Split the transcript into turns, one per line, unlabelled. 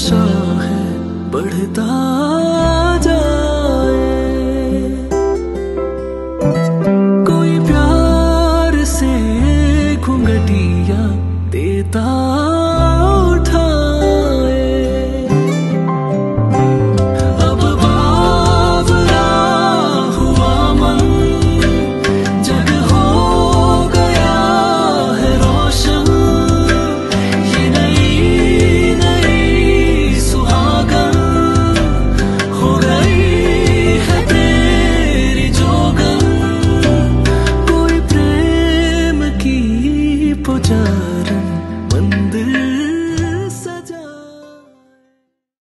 नशा है बढ़ता जाए। कोई प्यार से घुंघटिया देता पुजारन।